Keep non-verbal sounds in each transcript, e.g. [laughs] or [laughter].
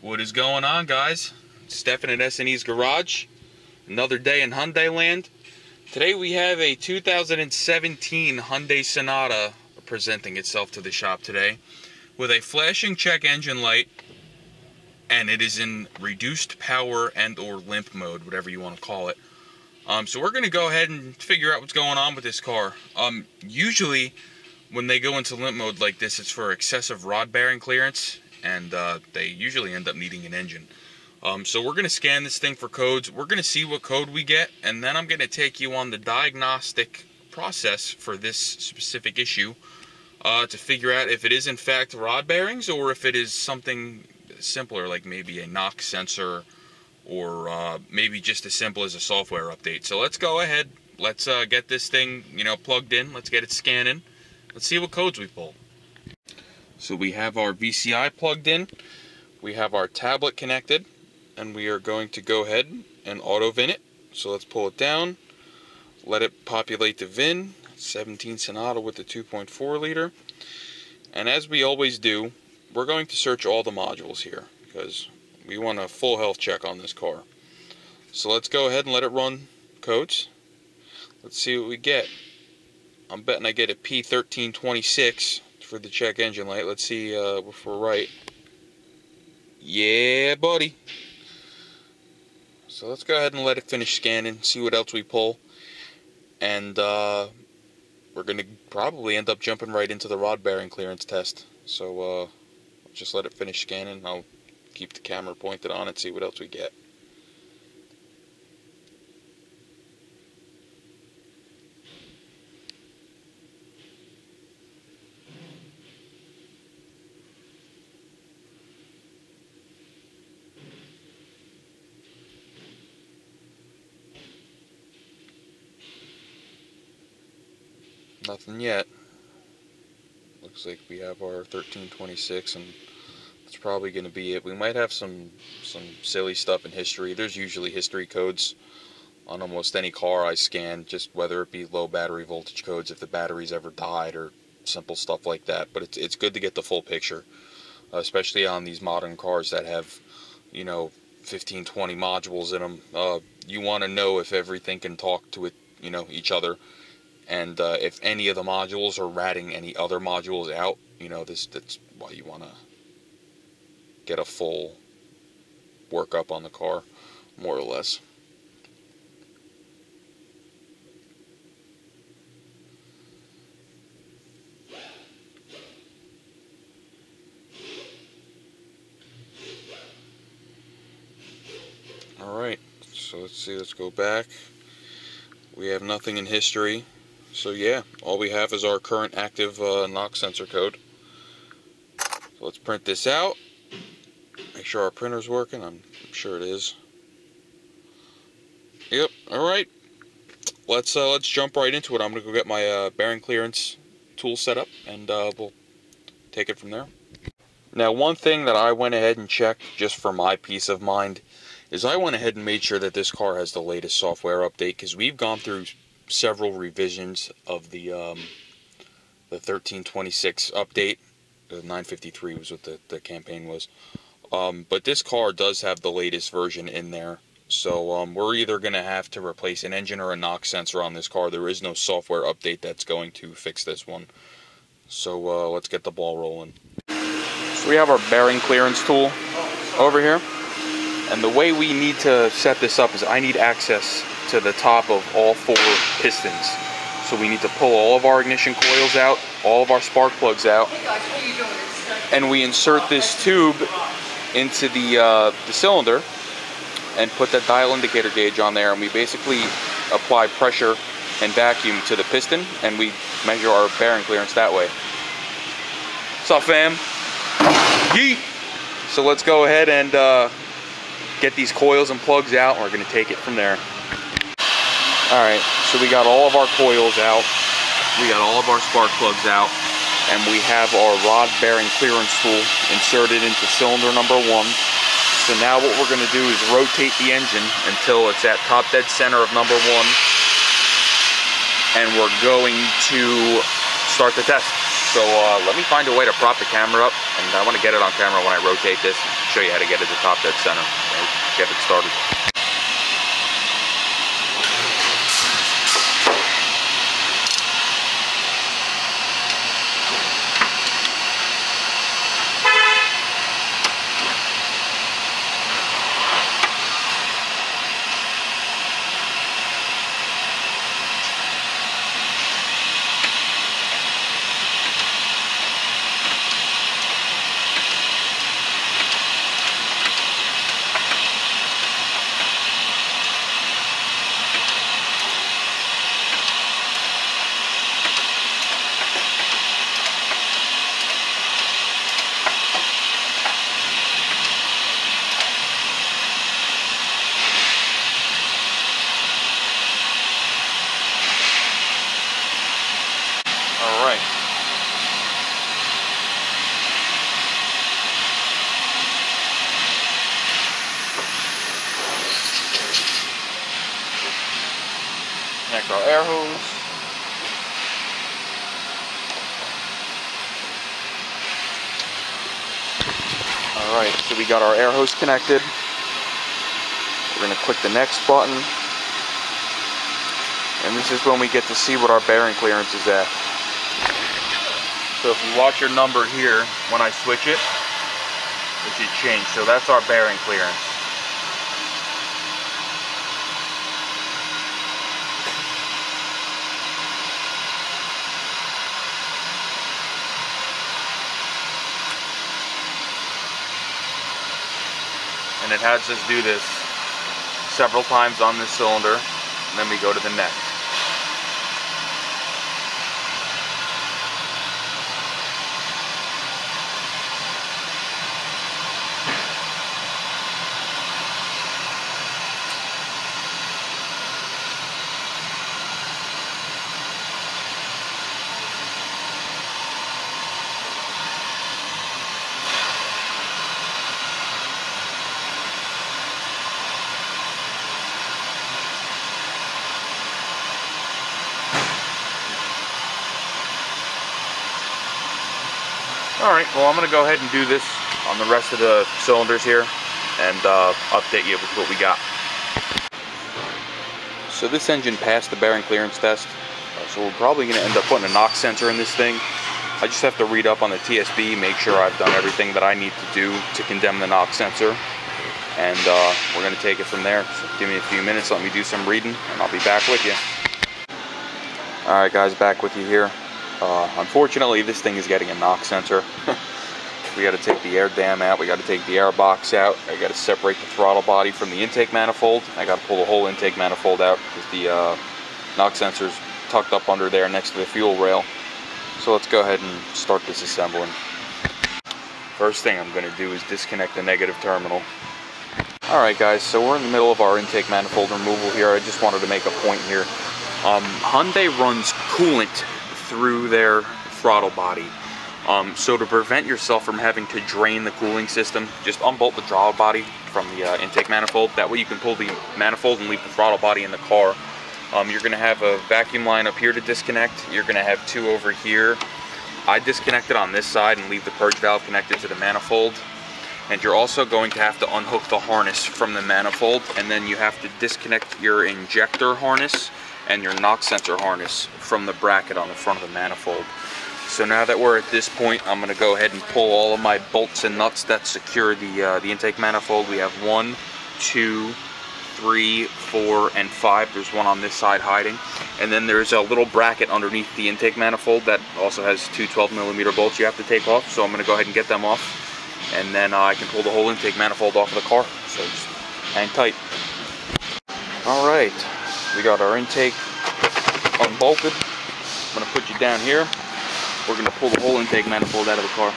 What is going on, guys? Stefan at S&E's Garage. Another day in Hyundai land. Today we have a 2017 Hyundai Sonata presenting itself to the shop today with a flashing check engine light and it is in reduced power and or limp mode, whatever you want to call it. Um, so we're going to go ahead and figure out what's going on with this car. Um, usually when they go into limp mode like this, it's for excessive rod bearing clearance and uh, they usually end up needing an engine. Um, so we're going to scan this thing for codes. We're going to see what code we get, and then I'm going to take you on the diagnostic process for this specific issue uh, to figure out if it is in fact rod bearings or if it is something simpler, like maybe a knock sensor or uh, maybe just as simple as a software update. So let's go ahead. Let's uh, get this thing, you know, plugged in. Let's get it scanning. Let's see what codes we pull. So we have our VCI plugged in, we have our tablet connected, and we are going to go ahead and auto VIN it. So let's pull it down, let it populate the VIN, 17 Sonata with the 2.4 liter. And as we always do, we're going to search all the modules here because we want a full health check on this car. So let's go ahead and let it run codes. Let's see what we get. I'm betting I get a P1326 for the check engine light. Let's see uh, if we're right. Yeah, buddy. So let's go ahead and let it finish scanning, see what else we pull. And uh, we're going to probably end up jumping right into the rod bearing clearance test. So uh, just let it finish scanning. I'll keep the camera pointed on it, see what else we get. Nothing yet. Looks like we have our 1326 and that's probably going to be it. We might have some some silly stuff in history. There's usually history codes on almost any car I scan, just whether it be low battery voltage codes if the battery's ever died or simple stuff like that. But it's, it's good to get the full picture, especially on these modern cars that have, you know, 15, 20 modules in them. Uh, you want to know if everything can talk to it, you know, each other and uh, if any of the modules are ratting any other modules out, you know, this that's why you want to get a full workup on the car, more or less. Alright, so let's see, let's go back. We have nothing in history. So yeah, all we have is our current active uh, knock sensor code. So let's print this out. Make sure our printer's working. I'm, sure it is. Yep. All right. Let's uh, let's jump right into it. I'm gonna go get my uh, bearing clearance tool set up, and uh, we'll take it from there. Now, one thing that I went ahead and checked just for my peace of mind is I went ahead and made sure that this car has the latest software update because we've gone through several revisions of the um, the 1326 update. The 953 was what the, the campaign was. Um, but this car does have the latest version in there. So um, we're either going to have to replace an engine or a knock sensor on this car. There is no software update that's going to fix this one. So uh, let's get the ball rolling. So we have our bearing clearance tool over here. And the way we need to set this up is I need access to the top of all four pistons. So we need to pull all of our ignition coils out, all of our spark plugs out, and we insert this tube into the, uh, the cylinder and put that dial indicator gauge on there and we basically apply pressure and vacuum to the piston and we measure our bearing clearance that way. Up fam? Yeet! So let's go ahead and uh, get these coils and plugs out we're going to take it from there. Alright, so we got all of our coils out, we got all of our spark plugs out, and we have our rod bearing clearance tool inserted into cylinder number one. So now what we're going to do is rotate the engine until it's at top dead center of number one, and we're going to start the test. So uh, let me find a way to prop the camera up, and I want to get it on camera when I rotate this, and show you how to get it to top dead center, and get it started. All right. Connect our air hose. All right, so we got our air hose connected. We're gonna click the next button. And this is when we get to see what our bearing clearance is at. So if you watch your number here, when I switch it, it should change. So that's our bearing clearance. And it has us do this several times on this cylinder, and then we go to the next. All right, well, I'm going to go ahead and do this on the rest of the cylinders here and uh, update you with what we got. So this engine passed the bearing clearance test, uh, so we're probably going to end up putting a knock sensor in this thing. I just have to read up on the TSB, make sure I've done everything that I need to do to condemn the knock sensor, and uh, we're going to take it from there. So give me a few minutes, let me do some reading, and I'll be back with you. Alright guys, back with you here. Uh, unfortunately, this thing is getting a knock sensor. [laughs] we got to take the air dam out. We got to take the air box out. I got to separate the throttle body from the intake manifold. I got to pull the whole intake manifold out because the uh, knock sensor's tucked up under there next to the fuel rail. So let's go ahead and start disassembling. First thing I'm going to do is disconnect the negative terminal. Alright guys, so we're in the middle of our intake manifold removal here. I just wanted to make a point here. Um, Hyundai runs coolant through their throttle body. Um, so to prevent yourself from having to drain the cooling system, just unbolt the throttle body from the uh, intake manifold. That way you can pull the manifold and leave the throttle body in the car. Um, you're going to have a vacuum line up here to disconnect. You're going to have two over here. I disconnect it on this side and leave the purge valve connected to the manifold. And you're also going to have to unhook the harness from the manifold and then you have to disconnect your injector harness and your knock sensor harness from the bracket on the front of the manifold. So now that we're at this point, I'm going to go ahead and pull all of my bolts and nuts that secure the, uh, the intake manifold. We have one, two, three, four, and five. There's one on this side hiding. And then there's a little bracket underneath the intake manifold that also has two 12 millimeter bolts you have to take off. So I'm going to go ahead and get them off. And then uh, I can pull the whole intake manifold off of the car. So just hang tight. All right, we got our intake unbolted. I'm gonna put you down here. We're gonna pull the whole intake manifold out of the car.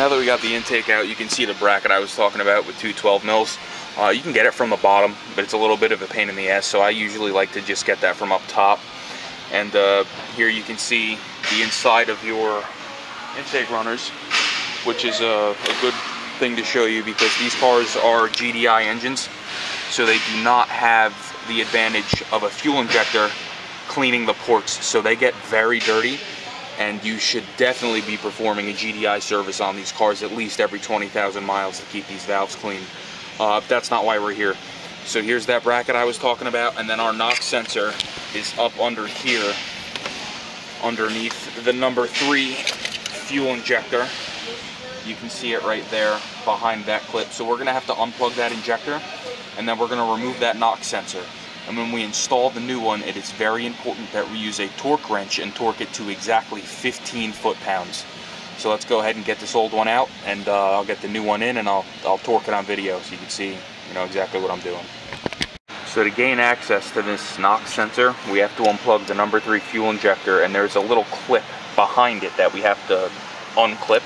Now that we got the intake out, you can see the bracket I was talking about with two 12 mils. Uh, you can get it from the bottom, but it's a little bit of a pain in the ass, so I usually like to just get that from up top. And uh, here you can see the inside of your intake runners, which is a, a good thing to show you because these cars are GDI engines, so they do not have the advantage of a fuel injector cleaning the ports, so they get very dirty and you should definitely be performing a GDI service on these cars at least every 20,000 miles to keep these valves clean. Uh, that's not why we're here. So here's that bracket I was talking about, and then our knock sensor is up under here, underneath the number three fuel injector. You can see it right there behind that clip. So we're gonna have to unplug that injector, and then we're gonna remove that knock sensor. And when we install the new one, it is very important that we use a torque wrench and torque it to exactly 15 foot-pounds. So let's go ahead and get this old one out, and uh, I'll get the new one in, and I'll, I'll torque it on video so you can see you know exactly what I'm doing. So to gain access to this knock sensor, we have to unplug the number three fuel injector, and there's a little clip behind it that we have to unclip.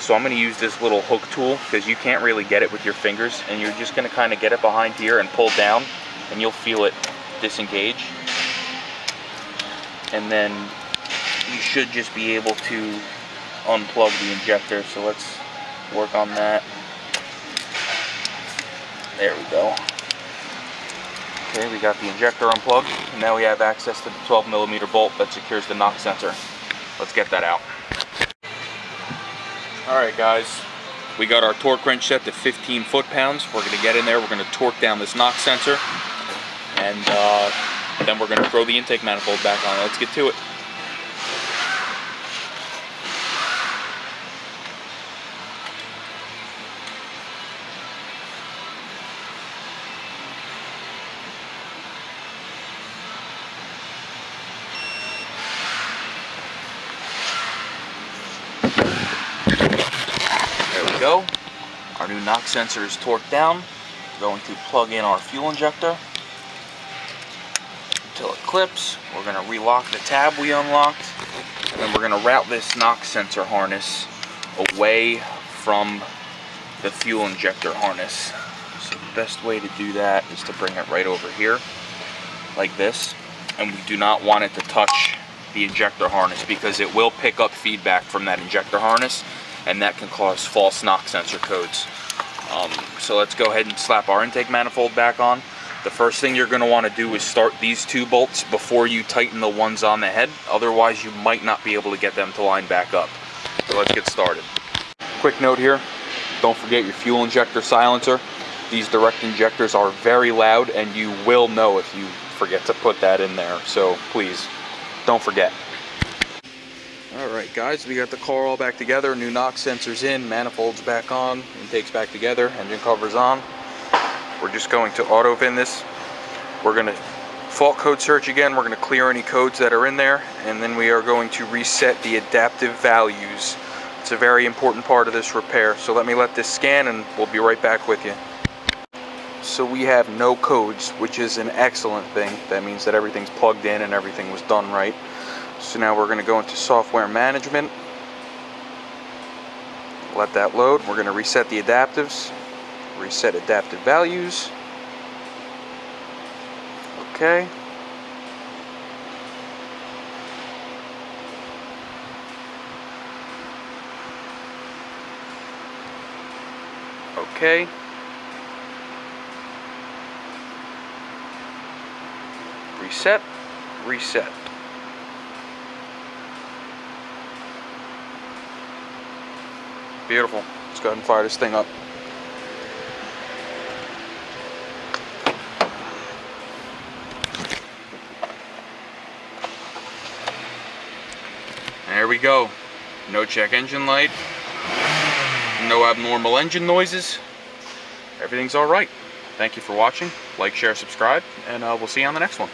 So I'm going to use this little hook tool because you can't really get it with your fingers, and you're just going to kind of get it behind here and pull down and you'll feel it disengage. And then you should just be able to unplug the injector. So let's work on that. There we go. Okay, we got the injector unplugged. And now we have access to the 12 millimeter bolt that secures the knock sensor. Let's get that out. Alright guys, we got our torque wrench set to 15 foot-pounds. We're going to get in there, we're going to torque down this knock sensor and uh, then we're going to throw the intake manifold back on. Let's get to it. There we go. Our new knock sensor is torqued down. We're going to plug in our fuel injector until it clips. We're going to relock the tab we unlocked. And then we're going to route this knock sensor harness away from the fuel injector harness. So the best way to do that is to bring it right over here, like this. And we do not want it to touch the injector harness because it will pick up feedback from that injector harness and that can cause false knock sensor codes. Um, so let's go ahead and slap our intake manifold back on. The first thing you're going to want to do is start these two bolts before you tighten the ones on the head. Otherwise, you might not be able to get them to line back up. So let's get started. Quick note here, don't forget your fuel injector silencer. These direct injectors are very loud and you will know if you forget to put that in there. So please, don't forget. Alright guys, we got the car all back together, new knock sensors in, manifolds back on, intakes back together, engine covers on. We're just going to auto VIN this. We're going to fault code search again. We're going to clear any codes that are in there. And then we are going to reset the adaptive values. It's a very important part of this repair. So let me let this scan and we'll be right back with you. So we have no codes, which is an excellent thing. That means that everything's plugged in and everything was done right. So now we're going to go into software management. Let that load. We're going to reset the adaptives reset adaptive values. Okay. Okay. Reset, reset. Beautiful. Let's go ahead and fire this thing up. There go. No check engine light. No abnormal engine noises. Everything's all right. Thank you for watching. Like, share, subscribe, and uh, we'll see you on the next one.